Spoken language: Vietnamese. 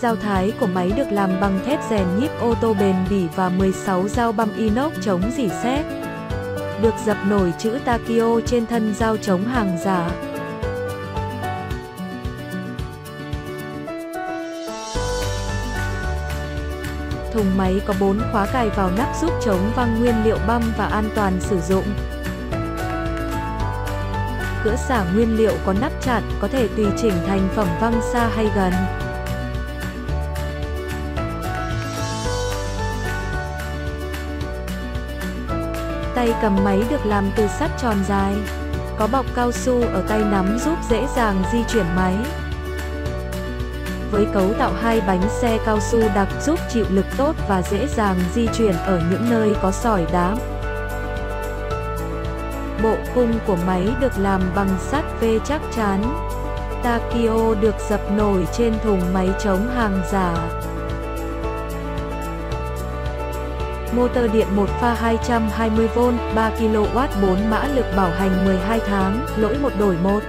dao thái của máy được làm bằng thép rèn nhíp ô tô bền bỉ và 16 dao băm inox chống dỉ sét. Được dập nổi chữ Takio trên thân dao chống hàng giả. Thùng máy có 4 khóa cài vào nắp giúp chống văng nguyên liệu băm và an toàn sử dụng. Cửa xả nguyên liệu có nắp chặt, có thể tùy chỉnh thành phẩm văng xa hay gần. Tay cầm máy được làm từ sắt tròn dài. Có bọc cao su ở tay nắm giúp dễ dàng di chuyển máy. Với cấu tạo hai bánh xe cao su đặc giúp chịu lực tốt và dễ dàng di chuyển ở những nơi có sỏi đá. Bộ khung của máy được làm bằng sắt V chắc chắn. Takio được dập nổi trên thùng máy chống hàng giả. Motor điện một pha 220V, 3kW 4 mã lực bảo hành 12 tháng, lỗi một đổi một.